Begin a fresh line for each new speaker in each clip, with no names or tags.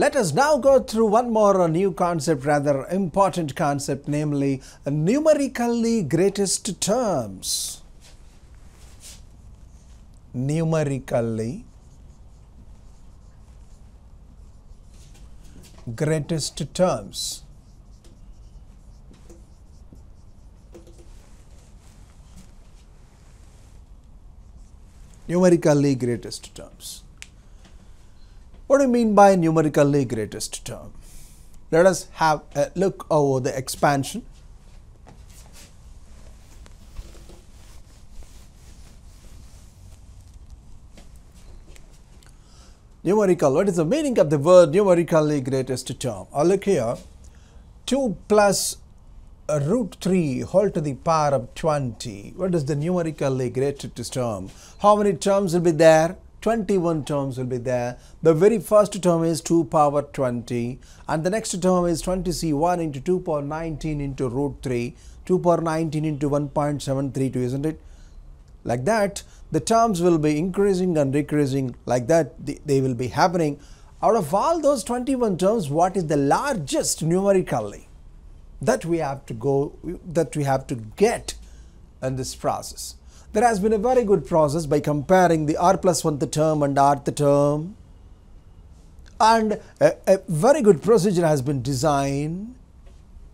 Let us now go through one more new concept, rather important concept, namely numerically greatest terms. Numerically greatest terms. Numerically greatest terms. What do you mean by numerically greatest term? Let us have a look over the expansion. Numerical, what is the meaning of the word numerically greatest term? Oh, look here, 2 plus root 3 whole to the power of 20. What is the numerically greatest term? How many terms will be there? 21 terms will be there. The very first term is 2 power 20 and the next term is 20c1 into 2 power 19 into root 3, 2 power 19 into 1.732 isn't it? Like that the terms will be increasing and decreasing like that they will be happening. Out of all those 21 terms what is the largest numerically that we have to go that we have to get in this process. There has been a very good process by comparing the r plus 1th term and rth term. And a, a very good procedure has been designed.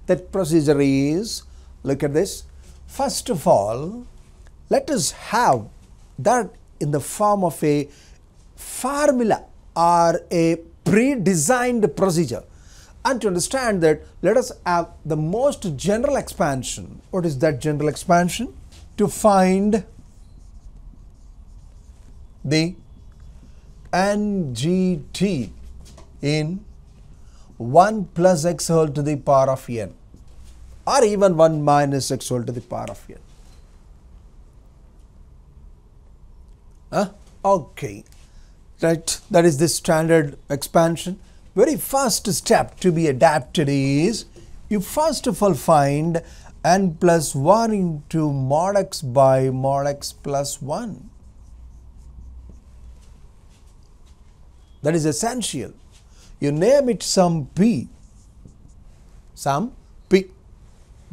That procedure is, look at this, first of all let us have that in the form of a formula or a pre-designed procedure. And to understand that let us have the most general expansion. What is that general expansion to find the NGT in 1 plus x whole to the power of n or even 1 minus x whole to the power of n. Huh? Okay, right, that is the standard expansion. Very first step to be adapted is you first of all find n plus 1 into mod x by mod x plus 1. That is essential. You name it some p, some p.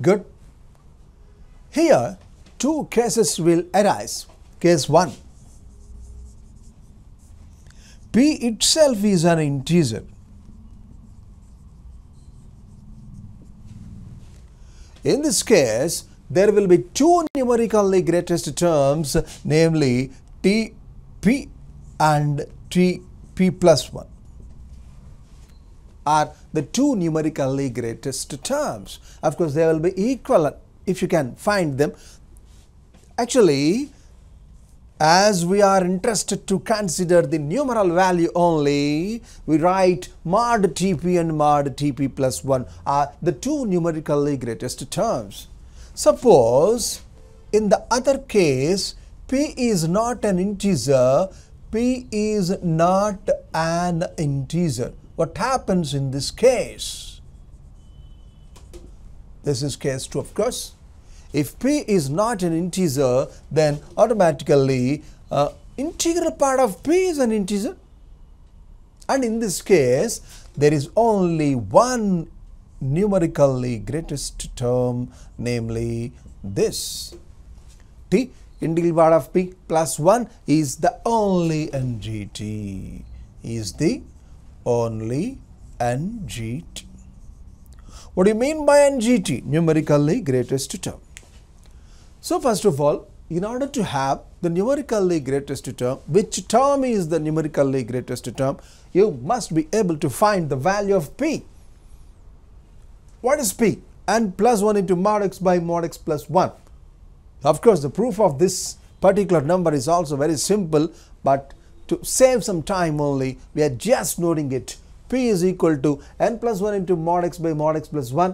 Good. Here, two cases will arise. Case 1 p itself is an integer. In this case, there will be two numerically greatest terms, namely Tp and Tp plus 1 are the two numerically greatest terms. Of course, they will be equivalent if you can find them. Actually, as we are interested to consider the numeral value only, we write mod Tp and mod Tp plus 1 are the two numerically greatest terms. Suppose in the other case, p is not an integer, p is not an integer. What happens in this case? This is case 2 of course. If p is not an integer, then automatically uh, integral part of p is an integer. And in this case, there is only one numerically greatest term, namely this. t integral part of p plus 1 is the only NGT, is the only NGT. What do you mean by NGT? Numerically greatest term. So first of all, in order to have the numerically greatest term, which term is the numerically greatest term, you must be able to find the value of p. What is p? n plus 1 into mod x by mod x plus 1. Of course, the proof of this particular number is also very simple, but to save some time only, we are just noting it. p is equal to n plus 1 into mod x by mod x plus 1